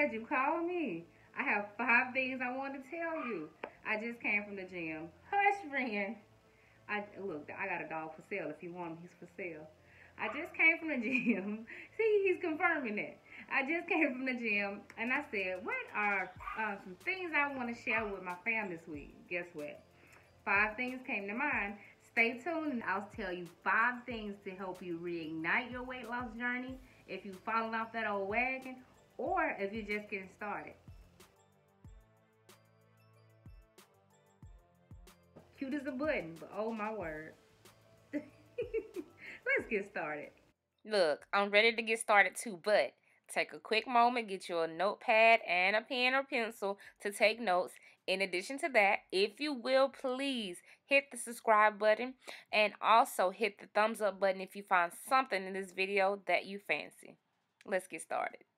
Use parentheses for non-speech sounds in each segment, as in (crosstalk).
glad you called me. I have five things I want to tell you. I just came from the gym. Hush, friend. I look. I got a dog for sale. If you want him, he's for sale. I just came from the (laughs) gym. See, he's confirming it. I just came from the gym and I said, what are uh, some things I want to share with my fam this week? Guess what? Five things came to mind. Stay tuned and I'll tell you five things to help you reignite your weight loss journey if you've fallen off that old wagon or if you're just getting started. Cute as a button, but oh my word. (laughs) Let's get started. Look, I'm ready to get started too, but take a quick moment, get you a notepad and a pen or pencil to take notes. In addition to that, if you will, please hit the subscribe button and also hit the thumbs up button if you find something in this video that you fancy. Let's get started.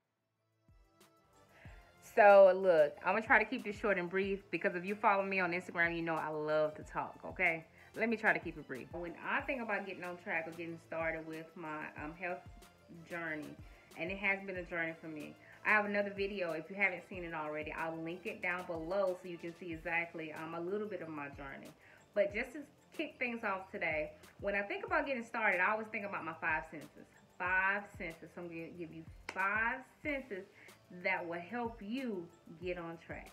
So, look, I'm to try to keep this short and brief because if you follow me on Instagram, you know I love to talk, okay? let me try to keep it brief. When I think about getting on track or getting started with my um, health journey, and it has been a journey for me. I have another video. If you haven't seen it already, I'll link it down below so you can see exactly um, a little bit of my journey. But just to kick things off today, when I think about getting started, I always think about my five senses. Five senses. So I'm to give you five senses that will help you get on track.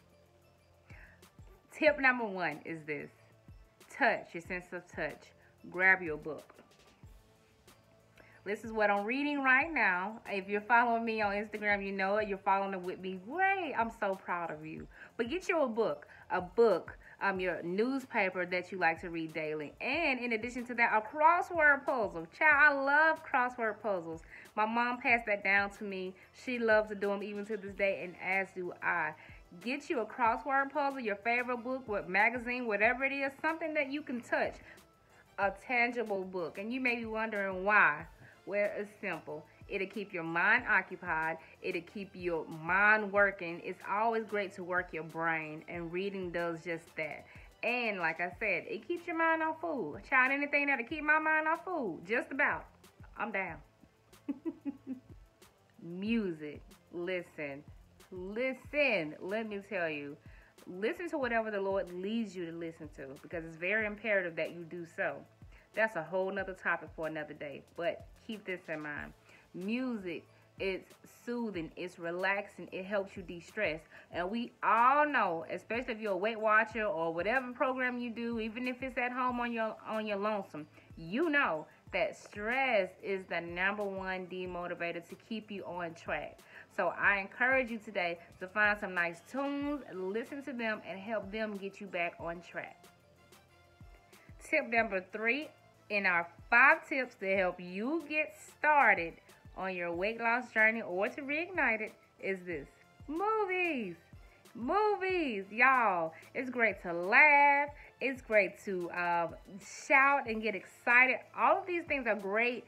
Tip number one is this touch, your sense of touch. Grab your book. This is what I'm reading right now. If you're following me on Instagram, you know it. You're following it with me. Great. I'm so proud of you. But get you a book. A book. Um, your newspaper that you like to read daily. And in addition to that, a crossword puzzle. Child, I love crossword puzzles. My mom passed that down to me. She loves to do them even to this day, and as do I. Get you a crossword puzzle, your favorite book, what magazine, whatever it is, something that you can touch. A tangible book. And you may be wondering why. It's simple. It'll keep your mind occupied. It'll keep your mind working. It's always great to work your brain, and reading does just that. And like I said, it keeps your mind off food. Child, anything that'll keep my mind off food, just about. I'm down. (laughs) Music. Listen. Listen, let me tell you. Listen to whatever the Lord leads you to listen to because it's very imperative that you do so. That's a whole nother topic for another day. But keep this in mind. Music is soothing, it's relaxing, it helps you de-stress. And we all know, especially if you're a Weight Watcher or whatever program you do, even if it's at home on your on your lonesome, you know that stress is the number one demotivator to keep you on track. So I encourage you today to find some nice tunes, listen to them, and help them get you back on track. Tip number three in our five tips to help you get started on your weight loss journey or to reignite it is this movies. Movies, y'all. It's great to laugh. It's great to uh, shout and get excited. All of these things are great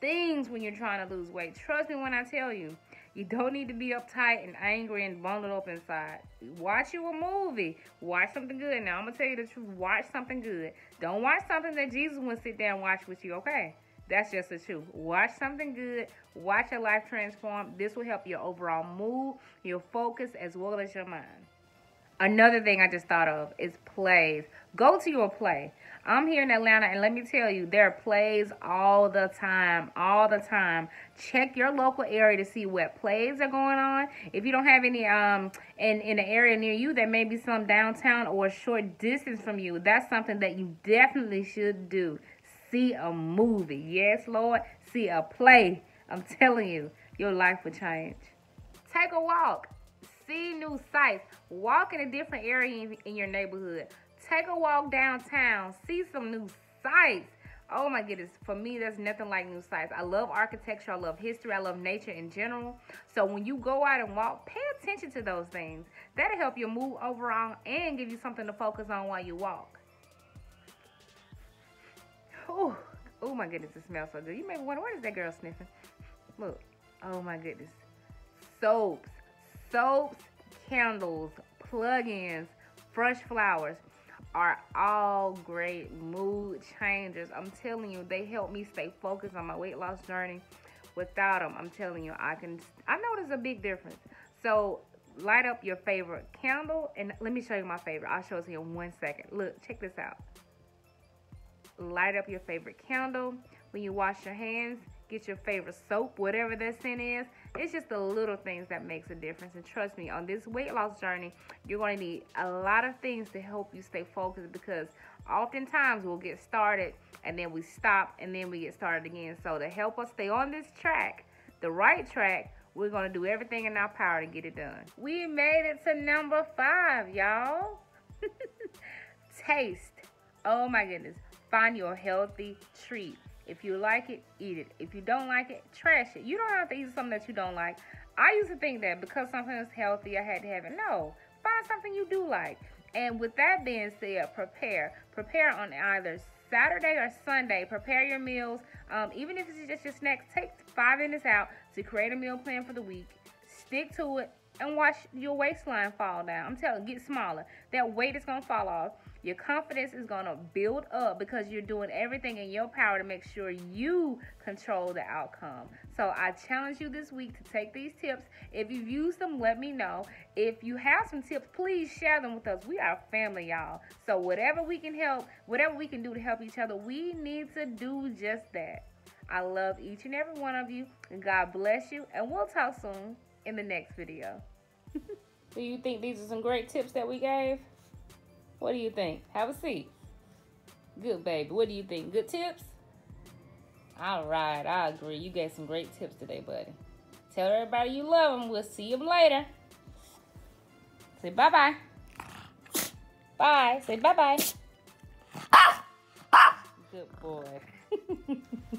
things when you're trying to lose weight. Trust me when I tell you. You don't need to be uptight and angry and bundled up inside. Watch you a movie. Watch something good. Now, I'm going to tell you the truth. Watch something good. Don't watch something that Jesus wouldn't sit there and watch with you, okay? That's just the truth. Watch something good. Watch your life transform. This will help your overall mood, your focus, as well as your mind. Another thing I just thought of is plays. Go to your play. I'm here in Atlanta, and let me tell you, there are plays all the time, all the time. Check your local area to see what plays are going on. If you don't have any um in in the area near you, there may be some downtown or a short distance from you. That's something that you definitely should do. See a movie, yes, Lord. See a play. I'm telling you, your life will change. Take a walk. See new sights. Walk in a different area in your neighborhood. Take a walk downtown. See some new sights. Oh my goodness. For me, there's nothing like new sights. I love architecture. I love history. I love nature in general. So when you go out and walk, pay attention to those things. That'll help you move overall and give you something to focus on while you walk. Oh, oh my goodness, it smells so good. You may wonder, what is that girl sniffing? Look. Oh my goodness. Soaps. Soaps, candles, plug-ins, fresh flowers are all great mood changers. I'm telling you, they help me stay focused on my weight loss journey. Without them, I'm telling you, I can I notice a big difference. So light up your favorite candle. And let me show you my favorite. I'll show it to you in one second. Look, check this out. Light up your favorite candle. When you wash your hands, get your favorite soap, whatever that scent is. It's just the little things that makes a difference. And trust me, on this weight loss journey, you're going to need a lot of things to help you stay focused because oftentimes we'll get started and then we stop and then we get started again. So to help us stay on this track, the right track, we're going to do everything in our power to get it done. We made it to number five, y'all. (laughs) Taste. Oh my goodness. Find your healthy treat. If you like it, eat it. If you don't like it, trash it. You don't have to eat something that you don't like. I used to think that because something was healthy, I had to have it. No, find something you do like. And with that being said, prepare. Prepare on either Saturday or Sunday. Prepare your meals. Um, even if it's just your snacks, take five minutes out to create a meal plan for the week. Stick to it and watch your waistline fall down. I'm telling you, get smaller. That weight is going to fall off. Your confidence is going to build up because you're doing everything in your power to make sure you control the outcome. So I challenge you this week to take these tips. If you've used them, let me know. If you have some tips, please share them with us. We are family, y'all. So whatever we can help, whatever we can do to help each other, we need to do just that. I love each and every one of you. And God bless you. And we'll talk soon in the next video. (laughs) do you think these are some great tips that we gave? What do you think? Have a seat. Good, baby. What do you think? Good tips? All right, I agree. You gave some great tips today, buddy. Tell everybody you love them. We'll see them later. Say bye-bye. Bye. Say bye-bye. Ah! Ah! Good boy. (laughs)